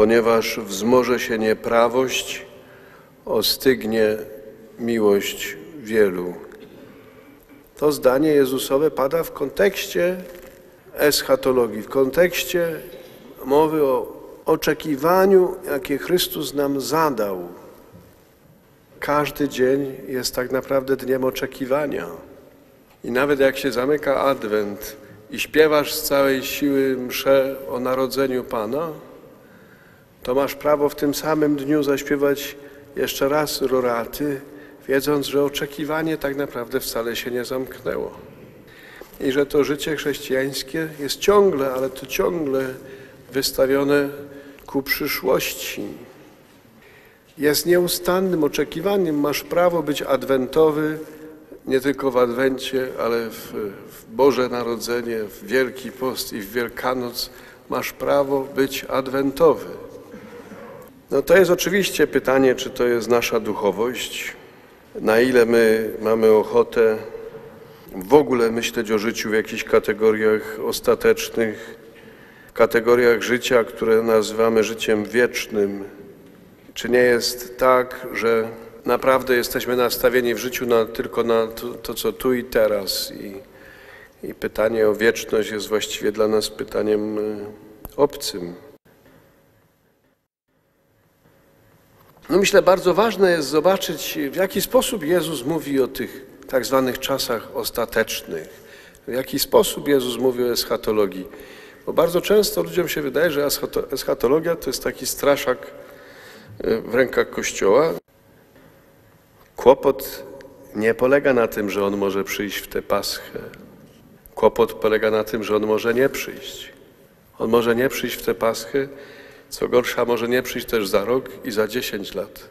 ponieważ wzmoże się nieprawość, ostygnie miłość wielu. To zdanie Jezusowe pada w kontekście eschatologii, w kontekście mowy o oczekiwaniu, jakie Chrystus nam zadał. Każdy dzień jest tak naprawdę dniem oczekiwania. I nawet jak się zamyka Adwent i śpiewasz z całej siły mszę o narodzeniu Pana, to masz prawo w tym samym dniu zaśpiewać jeszcze raz roraty, wiedząc, że oczekiwanie tak naprawdę wcale się nie zamknęło. I że to życie chrześcijańskie jest ciągle, ale to ciągle wystawione ku przyszłości. Jest nieustannym oczekiwaniem. Masz prawo być adwentowy nie tylko w Adwencie, ale w, w Boże Narodzenie, w Wielki Post i w Wielkanoc. Masz prawo być adwentowy. No to jest oczywiście pytanie, czy to jest nasza duchowość, na ile my mamy ochotę w ogóle myśleć o życiu w jakichś kategoriach ostatecznych, kategoriach życia, które nazywamy życiem wiecznym. Czy nie jest tak, że naprawdę jesteśmy nastawieni w życiu na, tylko na to, to, co tu i teraz i, i pytanie o wieczność jest właściwie dla nas pytaniem y, obcym. No myślę, bardzo ważne jest zobaczyć, w jaki sposób Jezus mówi o tych tak zwanych czasach ostatecznych. W jaki sposób Jezus mówi o eschatologii. Bo bardzo często ludziom się wydaje, że eschatologia to jest taki straszak e, w rękach Kościoła. Kłopot nie polega na tym, że on może przyjść w tę paschę. Kłopot polega na tym, że on może nie przyjść. On może nie przyjść w tę paschę, co gorsza, może nie przyjść też za rok i za dziesięć lat.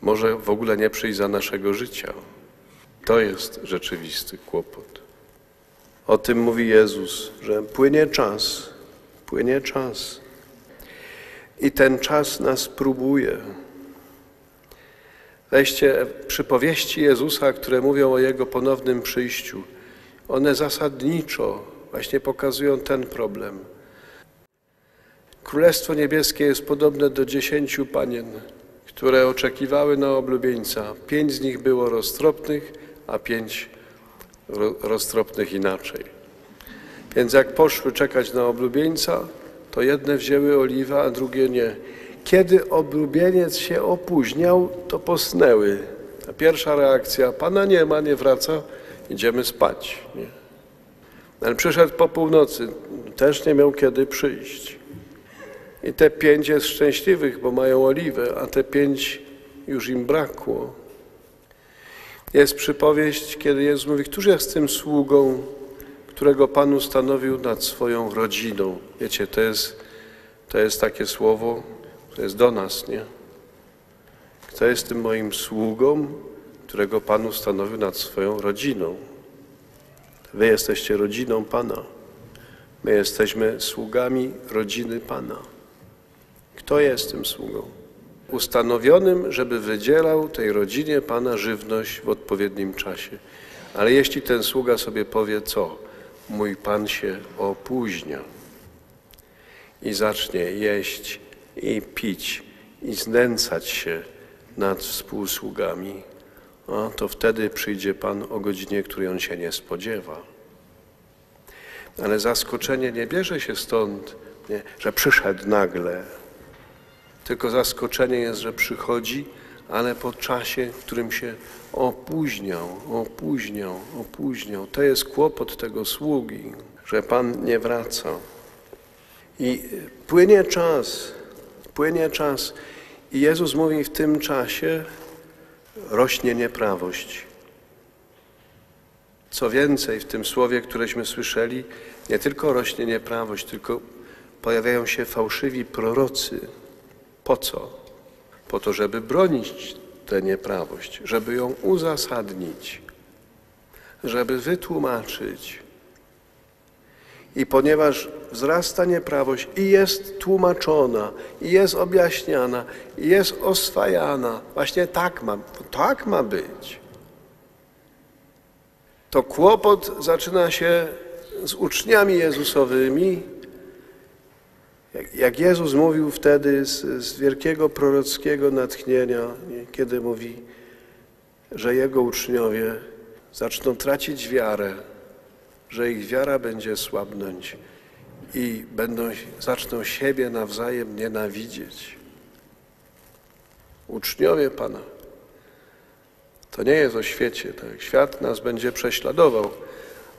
Może w ogóle nie przyjść za naszego życia. To jest rzeczywisty kłopot. O tym mówi Jezus, że płynie czas, płynie czas. I ten czas nas próbuje. Weźcie przypowieści Jezusa, które mówią o Jego ponownym przyjściu. One zasadniczo właśnie pokazują ten problem. Królestwo Niebieskie jest podobne do dziesięciu panien, które oczekiwały na oblubieńca. Pięć z nich było roztropnych, a pięć roztropnych inaczej. Więc jak poszły czekać na oblubieńca, to jedne wzięły oliwę, a drugie nie. Kiedy oblubieniec się opóźniał, to posnęły. Pierwsza reakcja, pana nie ma, nie wraca, idziemy spać. Nie? Ale przyszedł po północy, też nie miał kiedy przyjść. I te pięć jest szczęśliwych, bo mają oliwę, a te pięć już im brakło. Jest przypowieść, kiedy Jezus mówi, któż jest tym sługą, którego Pan ustanowił nad swoją rodziną. Wiecie, to jest, to jest takie słowo, to jest do nas, nie? Kto jest tym moim sługą, którego Pan ustanowił nad swoją rodziną? Wy jesteście rodziną Pana. My jesteśmy sługami rodziny Pana. Kto jest tym sługą? Ustanowionym, żeby wydzielał tej rodzinie Pana żywność w odpowiednim czasie. Ale jeśli ten sługa sobie powie co? Mój Pan się opóźnia i zacznie jeść i pić i znęcać się nad współsługami, no, to wtedy przyjdzie Pan o godzinie, której On się nie spodziewa. Ale zaskoczenie nie bierze się stąd, nie, że przyszedł nagle, tylko zaskoczenie jest, że przychodzi, ale po czasie, w którym się opóźniał, opóźniał, opóźniał. To jest kłopot tego sługi, że Pan nie wraca. I płynie czas, płynie czas. I Jezus mówi w tym czasie rośnie nieprawość. Co więcej, w tym słowie, któreśmy słyszeli, nie tylko rośnie nieprawość, tylko pojawiają się fałszywi prorocy. Po co? Po to, żeby bronić tę nieprawość, żeby ją uzasadnić, żeby wytłumaczyć. I ponieważ wzrasta nieprawość i jest tłumaczona, i jest objaśniana, i jest oswajana, właśnie tak ma, tak ma być, to kłopot zaczyna się z uczniami Jezusowymi, Jak, Jezus mówił wtedy z, z wielkiego prorockiego natchnienia, nie, kiedy mówi, że Jego uczniowie zaczną tracić wiarę, że ich wiara będzie słabnąć i będą, zaczną siebie nawzajem nienawidzieć. Uczniowie Pana. To nie jest o świecie, tak? Świat nas będzie prześladował,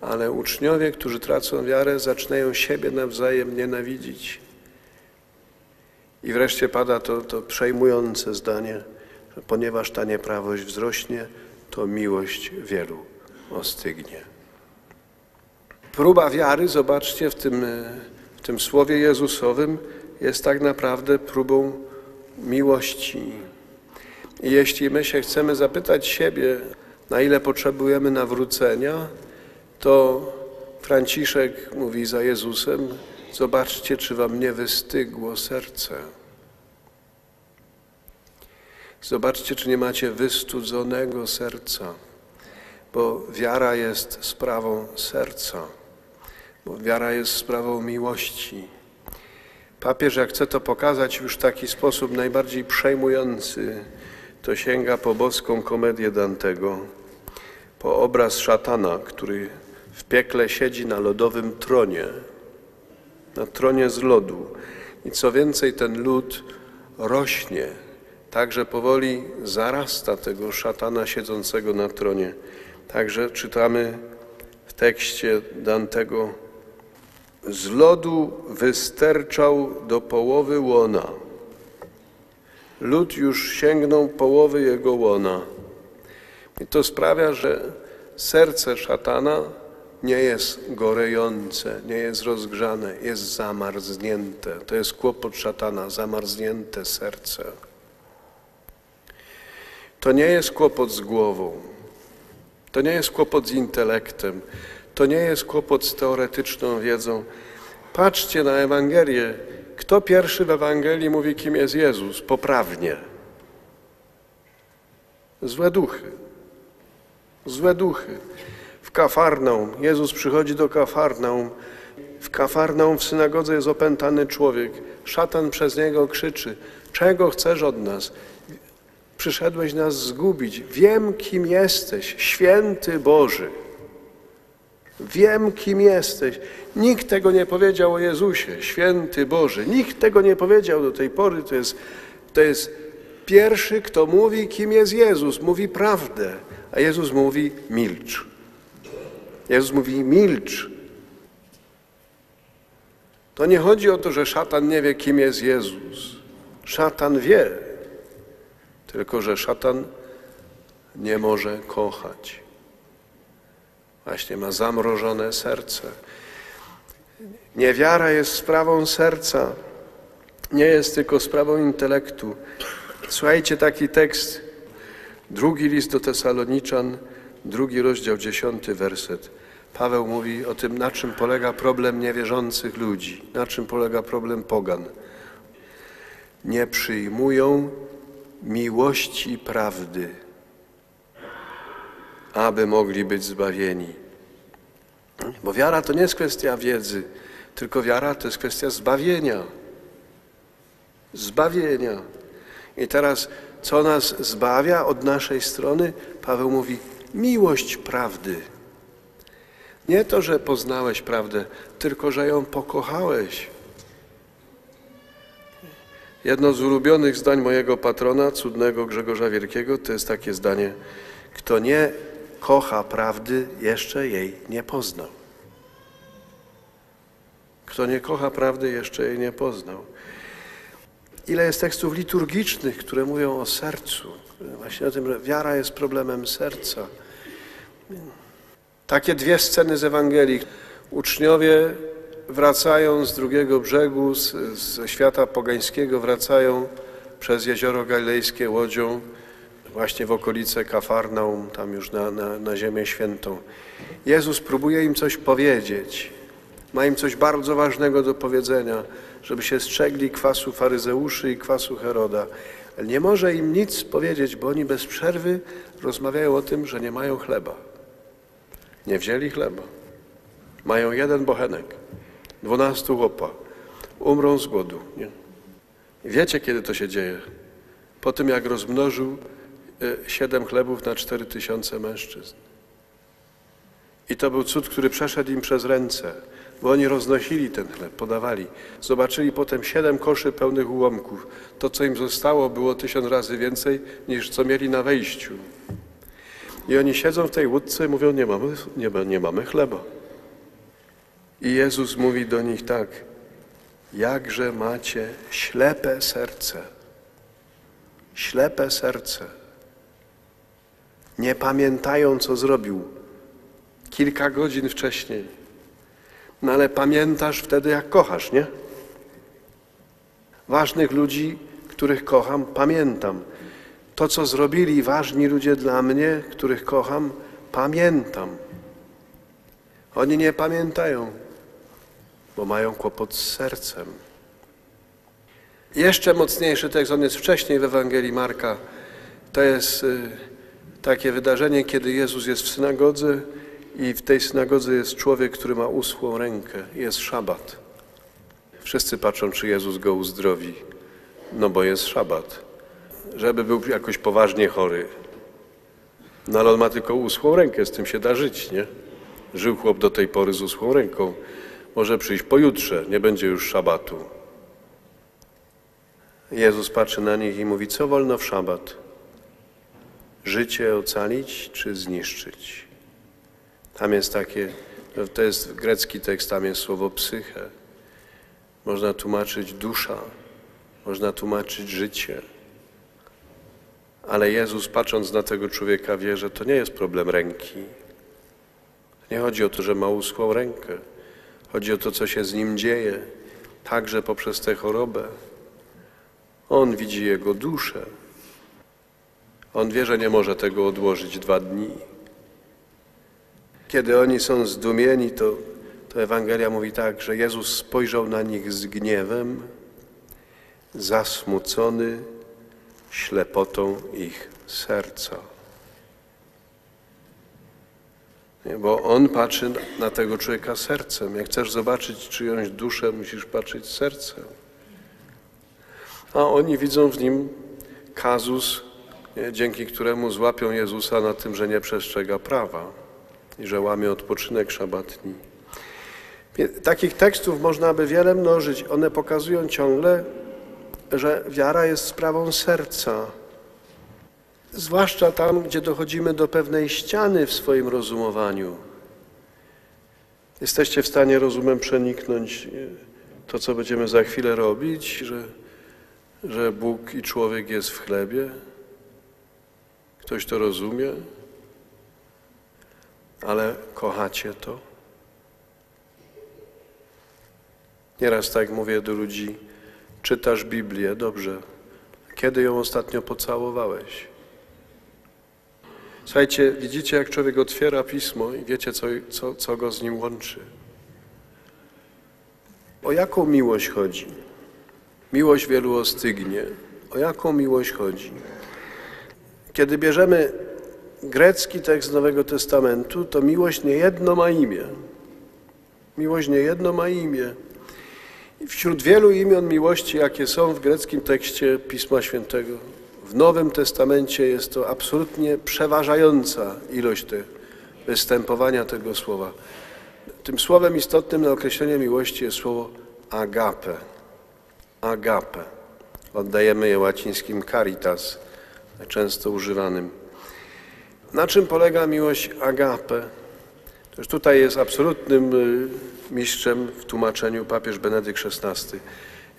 ale uczniowie, którzy tracą wiarę, zaczynają siebie nawzajem nienawidzić. I wreszcie pada to, to przejmujące zdanie, że ponieważ ta nieprawość wzrośnie, to miłość wielu ostygnie. Próba wiary, zobaczcie, w tym, w tym słowie Jezusowym jest tak naprawdę próbą miłości. I jeśli my się chcemy zapytać siebie, na ile potrzebujemy nawrócenia, to Franciszek mówi za Jezusem, zobaczcie, czy wam nie wystygło serce. Zobaczcie, czy nie macie wystudzonego serca, bo wiara jest sprawą serca, bo wiara jest sprawą miłości. Papież, jak chce to pokazać już w taki sposób najbardziej przejmujący, to sięga po boską komedię Dantego, po obraz szatana, który w piekle siedzi na lodowym tronie, na tronie z lodu. I co więcej, ten lód rośnie, także powoli zarasta tego szatana siedzącego na tronie. Także czytamy w tekście Dantego, z lodu wysterczał do połowy łona. Lud już sięgnął połowy jego łona. I to sprawia, że serce szatana nie jest gorejące, nie jest rozgrzane, jest zamarznięte. To jest kłopot szatana, zamarznięte serce. To nie jest kłopot z głową, to nie jest kłopot z intelektem, to nie jest kłopot z teoretyczną wiedzą. Patrzcie na Ewangelię. Kto pierwszy w Ewangelii mówi, kim jest Jezus? Poprawnie. Złe duchy. Złe duchy. W Kafarnaum, Jezus przychodzi do Kafarnaum. W Kafarnaum w synagodze jest opętany człowiek. Szatan przez niego krzyczy: Czego chcesz od nas? Przyszedłeś nas zgubić. Wiem, kim jesteś, święty Boży. Wiem, kim jesteś. Nikt tego nie powiedział o Jezusie, święty Boży. Nikt tego nie powiedział do tej pory. To jest, to jest pierwszy, kto mówi, kim jest Jezus. Mówi prawdę, a Jezus mówi milcz. Jezus mówi milcz. To nie chodzi o to, że szatan nie wie, kim jest Jezus. Szatan wie, tylko że szatan nie może kochać. Właśnie ma zamrożone serce. Niewiara jest sprawą serca, nie jest tylko sprawą intelektu. Słuchajcie taki tekst, drugi list do Tesaloniczan, drugi rozdział, dziesiąty werset. Paweł mówi o tym, na czym polega problem niewierzących ludzi, na czym polega problem pogan. Nie przyjmują miłości prawdy, aby mogli być zbawieni. Bo wiara to nie jest kwestia wiedzy, tylko wiara to jest kwestia zbawienia. Zbawienia. I teraz, co nas zbawia od naszej strony? Paweł mówi, miłość prawdy. Nie to, że poznałeś prawdę, tylko że ją pokochałeś. Jedno z ulubionych zdań mojego patrona, cudnego Grzegorza Wielkiego, to jest takie zdanie: Kto nie kocha prawdy, jeszcze jej nie poznał. Kto nie kocha prawdy, jeszcze jej nie poznał. Ile jest tekstów liturgicznych, które mówią o sercu, właśnie o tym, że wiara jest problemem serca. Takie dwie sceny z Ewangelii. Uczniowie wracają z drugiego brzegu, z, ze świata pogańskiego, wracają przez jezioro galilejskie łodzią właśnie w okolice Kafarnaum, tam już na, na, na Ziemię Świętą. Jezus próbuje im coś powiedzieć. Ma im coś bardzo ważnego do powiedzenia, żeby się strzegli kwasu faryzeuszy i kwasu Heroda. Ale nie może im nic powiedzieć, bo oni bez przerwy rozmawiają o tym, że nie mają chleba. Nie wzięli chleba. Mają jeden bochenek, dwunastu chłopa. umrą z głodu. Nie? Wiecie, kiedy to się dzieje? Po tym, jak rozmnożył e, siedem chlebów na cztery tysiące mężczyzn. I to był cud, który przeszedł im przez ręce, bo oni roznosili ten chleb, podawali. Zobaczyli potem siedem koszy pełnych ułomków. To, co im zostało, było tysiąc razy więcej, niż co mieli na wejściu. I oni siedzą w tej łódce i mówią, nie mamy, nie, nie mamy chleba. I Jezus mówi do nich tak, jakże macie ślepe serce. Ślepe serce. Nie pamiętają, co zrobił kilka godzin wcześniej. No ale pamiętasz wtedy, jak kochasz, nie? Ważnych ludzi, których kocham, pamiętam. To, co zrobili ważni ludzie dla mnie, których kocham, pamiętam. Oni nie pamiętają, bo mają kłopot z sercem. Jeszcze mocniejszy tekst, on jest wcześniej w Ewangelii Marka. To jest y, takie wydarzenie, kiedy Jezus jest w synagodze i w tej synagodze jest człowiek, który ma uschłą rękę. Jest szabat. Wszyscy patrzą, czy Jezus go uzdrowi. No bo jest szabat. Żeby był jakoś poważnie chory. No ale on ma tylko uschłą rękę, z tym się da żyć, nie? Żył chłop do tej pory z uschłą ręką. Może przyjść pojutrze, nie będzie już szabatu. Jezus patrzy na nich i mówi, co wolno w szabat? Życie ocalić czy zniszczyć? Tam jest takie, no to jest grecki tekst, tam jest słowo psyche. Można tłumaczyć dusza, można tłumaczyć życie. Ale Jezus, patrząc na tego człowieka, wie, że to nie jest problem ręki. Nie chodzi o to, że ma uschłą rękę. Chodzi o to, co się z nim dzieje, także poprzez tę chorobę. On widzi jego duszę. On wie, że nie może tego odłożyć dwa dni. Kiedy oni są zdumieni, to, to Ewangelia mówi tak, że Jezus spojrzał na nich z gniewem, zasmucony ślepotą ich serca. Bo On patrzy na tego człowieka sercem. Jak chcesz zobaczyć czyjąś duszę, musisz patrzeć sercem. A oni widzą w nim kazus, dzięki któremu złapią Jezusa na tym, że nie przestrzega prawa i że łamie odpoczynek szabatni. Takich tekstów można by wiele mnożyć. One pokazują ciągle, że wiara jest sprawą serca. Zwłaszcza tam, gdzie dochodzimy do pewnej ściany w swoim rozumowaniu. Jesteście w stanie rozumem przeniknąć e, to, co będziemy za chwilę robić, że, że Bóg i człowiek jest w chlebie? Ktoś to rozumie? Ale kochacie to? Nieraz tak mówię do ludzi, czytasz Biblię, dobrze. Kiedy ją ostatnio pocałowałeś? Słuchajcie, widzicie, jak człowiek otwiera pismo i wiecie, co, co, co go z nim łączy. O jaką miłość chodzi? Miłość wielu ostygnie. O jaką miłość chodzi? Kiedy bierzemy grecki tekst Nowego Testamentu, to miłość niejedno ma imię. Miłość niejedno ma imię. Wśród wielu imion miłości, jakie są w greckim tekście Pisma Świętego, w Nowym Testamencie jest to absolutnie przeważająca ilość te, występowania tego słowa. Tym słowem istotnym na określenie miłości jest słowo agape. Agape. Oddajemy je łacińskim caritas, często używanym. Na czym polega miłość agape? Toż tutaj jest absolutnym y, mistrzem w tłumaczeniu papież Benedykt XVI.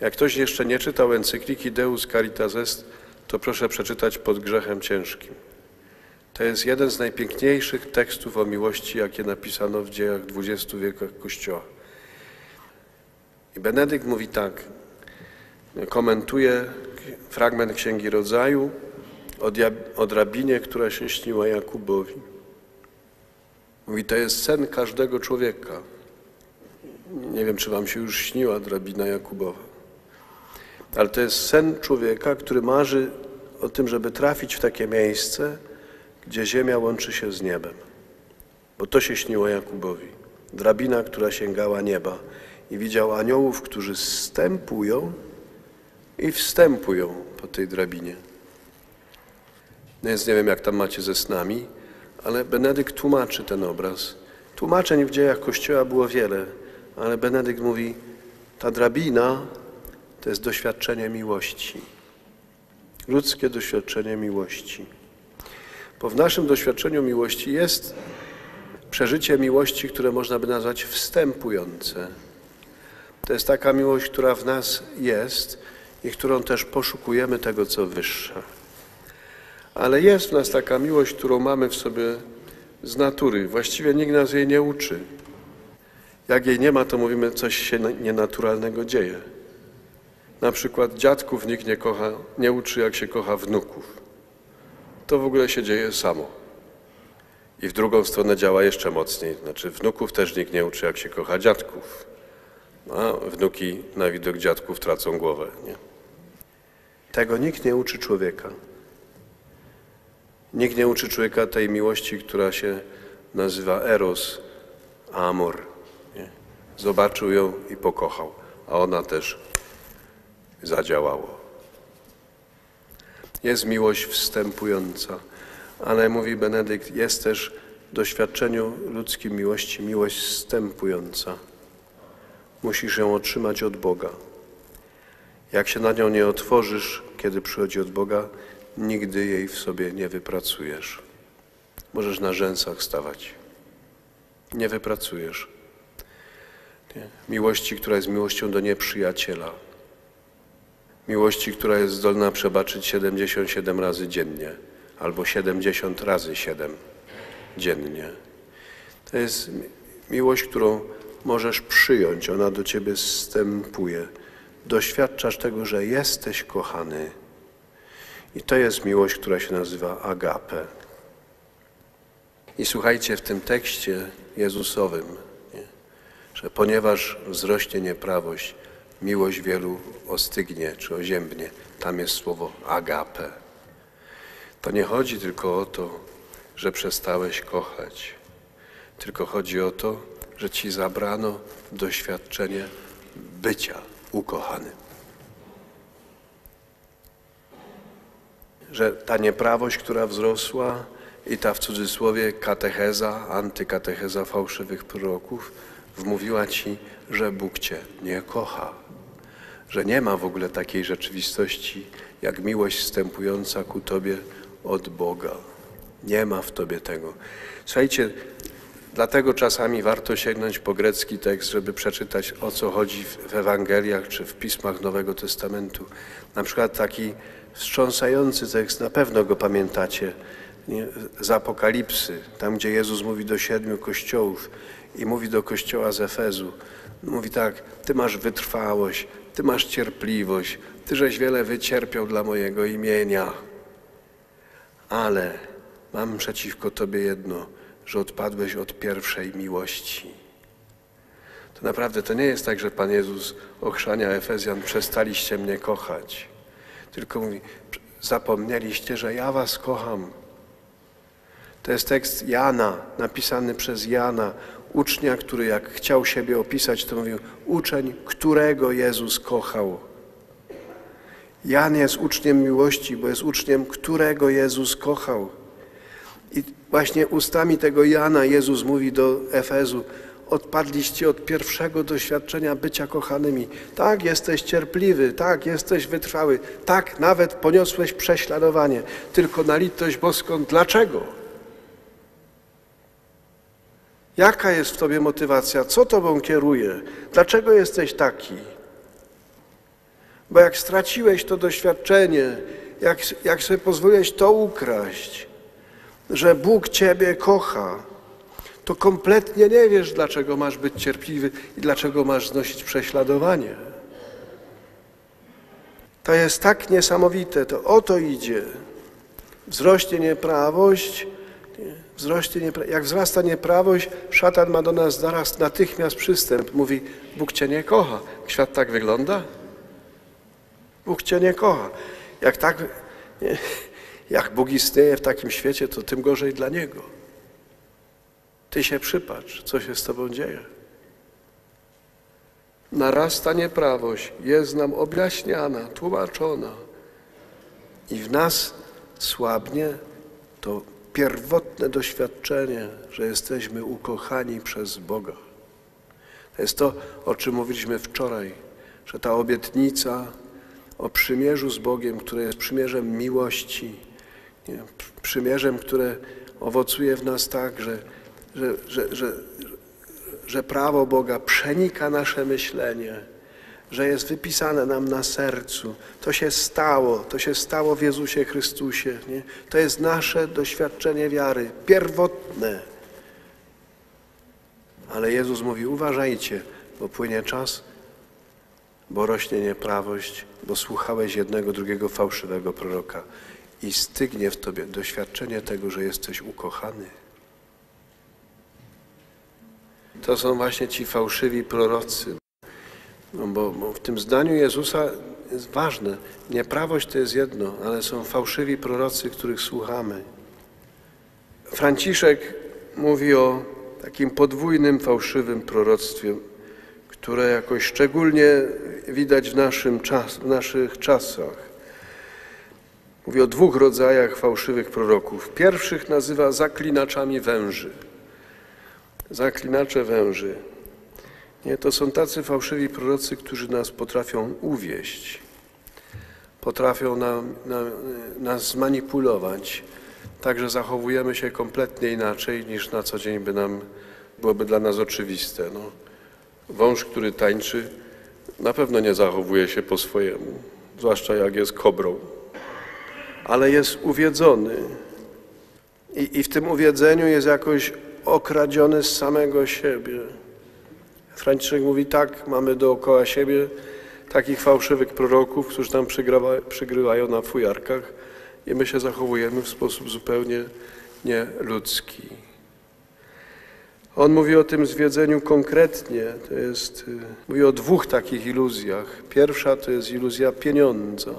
Jak ktoś jeszcze nie czytał encykliki Deus Caritas Est, to proszę przeczytać pod grzechem ciężkim. To jest jeden z najpiękniejszych tekstów o miłości, jakie napisano w dziejach XX wieku Kościoła. I Benedykt mówi tak, komentuje fragment Księgi Rodzaju o, o drabinie, która się śniła Jakubowi. Mówi, to jest sen każdego człowieka. Nie wiem, czy wam się już śniła drabina Jakubowa. Ale to jest sen człowieka, który marzy o tym, żeby trafić w takie miejsce, gdzie ziemia łączy się z niebem. Bo to się śniło Jakubowi. Drabina, która sięgała nieba. i widział aniołów, którzy stępują i wstępują po tej drabinie. No więc nie wiem, jak tam macie ze snami, ale Benedykt tłumaczy ten obraz. Tłumaczeń w dziejach Kościoła było wiele, ale Benedykt mówi, ta drabina to jest doświadczenie miłości. Ludzkie doświadczenie miłości. Bo w naszym doświadczeniu miłości jest przeżycie miłości, które można by nazwać wstępujące. To jest taka miłość, która w nas jest i którą też poszukujemy tego, co wyższe. Ale jest w nas taka miłość, którą mamy w sobie z natury. Właściwie nikt nas jej nie uczy. Jak jej nie ma, to mówimy, coś się nienaturalnego dzieje. Na przykład dziadków nikt nie kocha, nie uczy, jak się kocha wnuków. To w ogóle się dzieje samo. I w drugą stronę działa jeszcze mocniej. Znaczy wnuków też nikt nie uczy, jak się kocha dziadków. A wnuki na widok dziadków tracą głowę. Nie? Tego nikt nie uczy człowieka. Nikt nie uczy człowieka tej miłości, która się nazywa eros, amor. Zobaczył ją i pokochał, a ona też zadziałało. Jest miłość wstępująca, ale mówi Benedykt, jest też w doświadczeniu ludzkim miłości miłość wstępująca. Musisz ją otrzymać od Boga. Jak się na nią nie otworzysz, kiedy przychodzi od Boga, nigdy jej w sobie nie wypracujesz. Możesz na rzęsach stawać. Nie wypracujesz. Nie. Miłości, która jest miłością do nieprzyjaciela. Miłości, która jest zdolna przebaczyć 77 razy dziennie albo 70 razy 7 dziennie. To jest miłość, którą możesz przyjąć, ona do ciebie wstępuje. Doświadczasz tego, że jesteś kochany. I to jest miłość, która się nazywa agape. I słuchajcie, w tym tekście Jezusowym, że ponieważ wzrośnie nieprawość, miłość wielu ostygnie czy oziębnie, tam jest słowo agape. To nie chodzi tylko o to, że przestałeś kochać, tylko chodzi o to, że ci zabrano doświadczenie bycia ukochanym. Że ta nieprawość, która wzrosła i ta w cudzysłowie katecheza, antykatecheza fałszywych proroków wmówiła ci, że Bóg cię nie kocha, że nie ma w ogóle takiej rzeczywistości jak miłość wstępująca ku tobie od Boga. Nie ma w tobie tego. Słuchajcie, dlatego czasami warto sięgnąć po grecki tekst, żeby przeczytać o co chodzi w Ewangeliach czy w pismach Nowego Testamentu. Na przykład taki wstrząsający tekst, na pewno go pamiętacie, z Apokalipsy, tam gdzie Jezus mówi do siedmiu kościołów i mówi do kościoła z Efezu. Mówi tak, ty masz wytrwałość, ty masz cierpliwość, ty żeś wiele wycierpiał dla mojego imienia ale mam przeciwko Tobie jedno, że odpadłeś od pierwszej miłości. To naprawdę to nie jest tak, że Pan Jezus ochrzania Efezjan, przestaliście mnie kochać. Tylko mówi, zapomnieliście, że ja was kocham. To jest tekst Jana, napisany przez Jana, ucznia, który jak chciał siebie opisać, to mówił, uczeń, którego Jezus kochał. Jan jest uczniem miłości, bo jest uczniem, którego Jezus kochał. I właśnie ustami tego Jana Jezus mówi do Efezu, odpadliście od pierwszego doświadczenia bycia kochanymi. Tak, jesteś cierpliwy, tak, jesteś wytrwały, tak, nawet poniosłeś prześladowanie. Tylko na litość boską, dlaczego? Jaka jest w tobie motywacja? Co tobą kieruje? Dlaczego jesteś taki? Bo jak straciłeś to doświadczenie, jak, jak sobie pozwoliłeś to ukraść, że Bóg Ciebie kocha, to kompletnie nie wiesz, dlaczego masz być cierpliwy i dlaczego masz znosić prześladowanie. To jest tak niesamowite, to o to idzie. Wzrośnie nieprawość, wzrośnie niepra jak wzrasta nieprawość, szatan ma do nas zaraz natychmiast przystęp. Mówi, Bóg Cię nie kocha. Świat tak wygląda? Bóg Cię nie kocha. Jak, tak, nie, jak Bóg istnieje w takim świecie, to tym gorzej dla Niego. Ty się przypatrz, co się z Tobą dzieje. narasta nieprawość, jest nam objaśniana, tłumaczona i w nas słabnie to pierwotne doświadczenie, że jesteśmy ukochani przez Boga. To jest to, o czym mówiliśmy wczoraj, że ta obietnica o przymierzu z Bogiem, które jest przymierzem miłości, nie? przymierzem, które owocuje w nas tak, że, że, że, że, że prawo Boga przenika nasze myślenie, że jest wypisane nam na sercu. To się stało, to się stało w Jezusie Chrystusie. Nie? To jest nasze doświadczenie wiary, pierwotne. Ale Jezus mówi, uważajcie, bo płynie czas, bo rośnie nieprawość, bo słuchałeś jednego, drugiego fałszywego proroka i stygnie w tobie doświadczenie tego, że jesteś ukochany. To są właśnie ci fałszywi prorocy. No bo, bo w tym zdaniu Jezusa jest ważne. Nieprawość to jest jedno, ale są fałszywi prorocy, których słuchamy. Franciszek mówi o takim podwójnym, fałszywym proroctwie, które jakoś szczególnie widać w, naszym czas, w naszych czasach. Mówi o dwóch rodzajach fałszywych proroków. Pierwszych nazywa zaklinaczami węży. Zaklinacze węży. Nie, to są tacy fałszywi prorocy, którzy nas potrafią uwieść, potrafią nam, nam, nas zmanipulować, tak że zachowujemy się kompletnie inaczej niż na co dzień by nam, byłoby dla nas oczywiste. No, wąż, który tańczy, na pewno nie zachowuje się po swojemu, zwłaszcza jak jest kobrą, ale jest uwiedzony i, i w tym uwiedzeniu jest jakoś okradziony z samego siebie. Franciszek mówi tak, mamy dookoła siebie takich fałszywych proroków, którzy tam przygrywają na fujarkach i my się zachowujemy w sposób zupełnie nieludzki. On mówi o tym zwiedzeniu konkretnie. To jest, y, mówi o dwóch takich iluzjach. Pierwsza to jest iluzja pieniądza.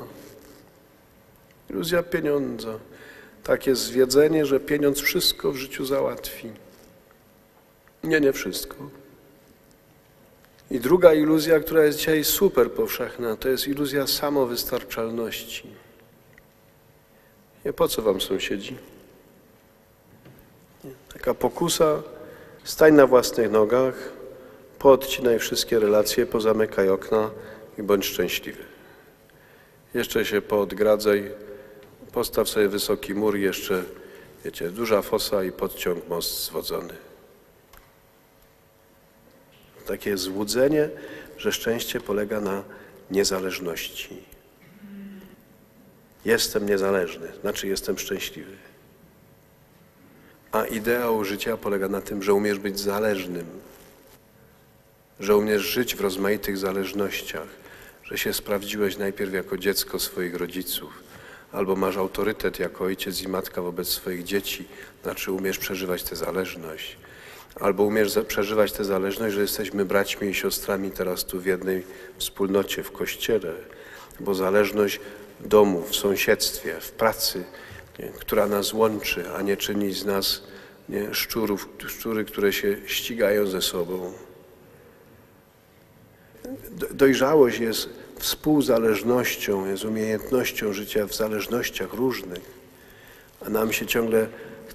Iluzja pieniądza. Takie zwiedzenie, że pieniądz wszystko w życiu załatwi. Nie, nie wszystko. I druga iluzja, która jest dzisiaj super powszechna, to jest iluzja samowystarczalności. Nie po co wam sąsiedzi? Taka pokusa, stań na własnych nogach, poodcinaj wszystkie relacje, pozamykaj okna i bądź szczęśliwy. Jeszcze się poodgradzaj, postaw sobie wysoki mur, jeszcze, wiecie, duża fosa i podciąg most zwodzony. Takie złudzenie, że szczęście polega na niezależności. Jestem niezależny, znaczy jestem szczęśliwy. A ideał życia polega na tym, że umiesz być zależnym, że umiesz żyć w rozmaitych zależnościach, że się sprawdziłeś najpierw jako dziecko swoich rodziców, albo masz autorytet jako ojciec i matka wobec swoich dzieci, znaczy umiesz przeżywać tę zależność albo umiesz przeżywać tę zależność, że jesteśmy braćmi i siostrami teraz tu w jednej wspólnocie, w kościele, bo zależność domu, w sąsiedztwie, w pracy, nie, która nas łączy, a nie czyni z nas nie, szczurów, szczury, które się ścigają ze sobą. Dojrzałość jest współzależnością, jest umiejętnością życia w zależnościach różnych, a nam się ciągle,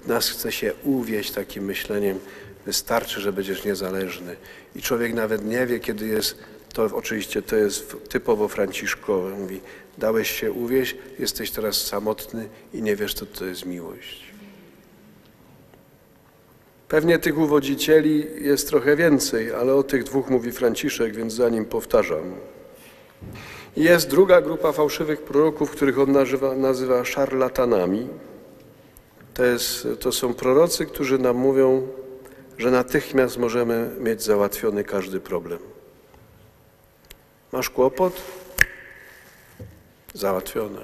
nas chce się uwieść takim myśleniem, Wystarczy, że będziesz niezależny. I człowiek nawet nie wie, kiedy jest, to oczywiście to jest typowo franciszkowe. Mówi, dałeś się uwieść, jesteś teraz samotny i nie wiesz, co to jest miłość. Pewnie tych uwodzicieli jest trochę więcej, ale o tych dwóch mówi Franciszek, więc za nim powtarzam. Jest druga grupa fałszywych proroków, których on nazywa, nazywa szarlatanami. To, jest, to są prorocy, którzy nam mówią, że natychmiast możemy mieć załatwiony każdy problem. Masz kłopot? Załatwione.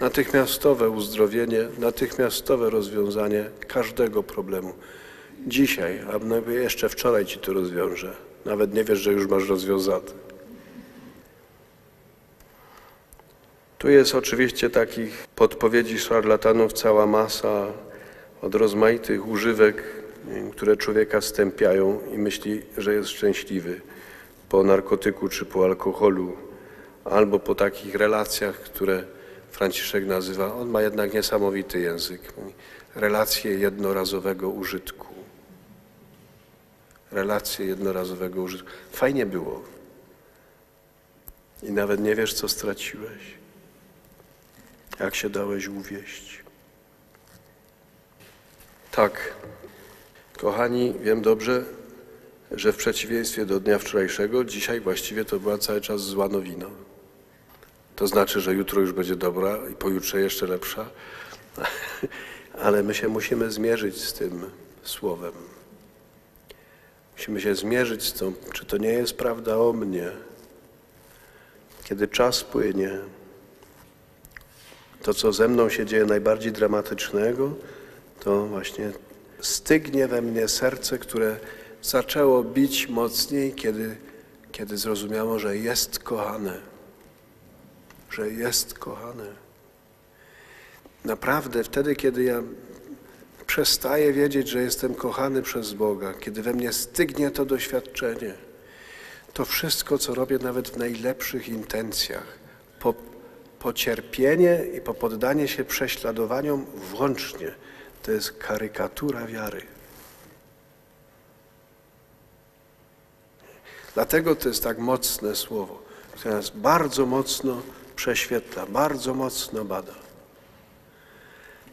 Natychmiastowe uzdrowienie, natychmiastowe rozwiązanie każdego problemu. Dzisiaj, a jeszcze wczoraj ci to rozwiążę. Nawet nie wiesz, że już masz rozwiązane. Tu jest oczywiście takich podpowiedzi szarlatanów cała masa od rozmaitych używek które człowieka stępiają i myśli, że jest szczęśliwy po narkotyku czy po alkoholu, albo po takich relacjach, które Franciszek nazywa, on ma jednak niesamowity język, relacje jednorazowego użytku. Relacje jednorazowego użytku. Fajnie było. I nawet nie wiesz, co straciłeś. Jak się dałeś uwieść. Tak, kochani, wiem dobrze, że w przeciwieństwie do dnia wczorajszego, dzisiaj właściwie to była cały czas zła nowina. To znaczy, że jutro już będzie dobra i pojutrze jeszcze lepsza, ale my się musimy zmierzyć z tym słowem. Musimy się zmierzyć z tą, czy to nie jest prawda o mnie. Kiedy czas płynie, to co ze mną się dzieje najbardziej dramatycznego, to właśnie stygnie we mnie serce, które zaczęło bić mocniej, kiedy, kiedy zrozumiało, że jest kochane. Że jest kochane. Naprawdę wtedy, kiedy ja przestaję wiedzieć, że jestem kochany przez Boga, kiedy we mnie stygnie to doświadczenie, to wszystko, co robię nawet w najlepszych intencjach, po, po cierpienie i po poddanie się prześladowaniom włącznie, to jest karykatura wiary. Dlatego to jest tak mocne słowo, które nas bardzo mocno prześwietla, bardzo mocno bada.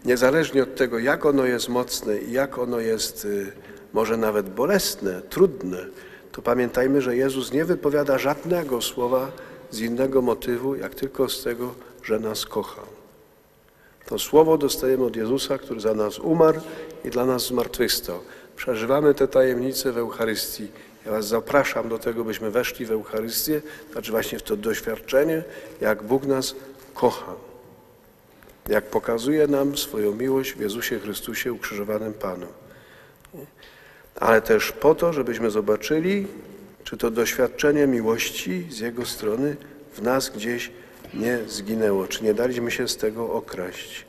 Niezależnie od tego, jak ono jest mocne i jak ono jest y, może nawet bolesne, trudne, to pamiętajmy, że Jezus nie wypowiada żadnego słowa z innego motywu, jak tylko z tego, że nas kocha. To słowo dostajemy od Jezusa, który za nas umarł i dla nas zmartwychwstał. Przeżywamy te tajemnice w Eucharystii. Ja Was zapraszam do tego, byśmy weszli w Eucharystię, znaczy właśnie w to doświadczenie, jak Bóg nas kocha. Jak pokazuje nam swoją miłość w Jezusie Chrystusie, ukrzyżowanym Panu. Ale też po to, żebyśmy zobaczyli, czy to doświadczenie miłości z Jego strony w nas gdzieś nie zginęło, czy nie daliśmy się z tego okraść,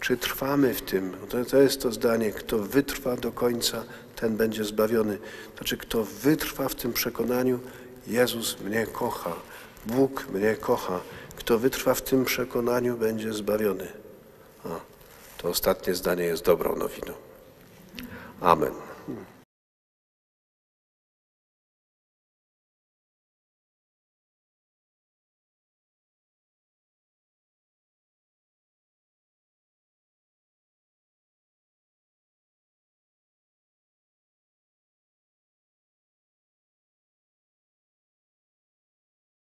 czy trwamy w tym. To, to jest to zdanie, kto wytrwa do końca, ten będzie zbawiony. Znaczy, kto wytrwa w tym przekonaniu, Jezus mnie kocha, Bóg mnie kocha. Kto wytrwa w tym przekonaniu, będzie zbawiony. To ostatnie zdanie jest dobrą nowiną. Amen.